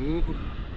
Uhum.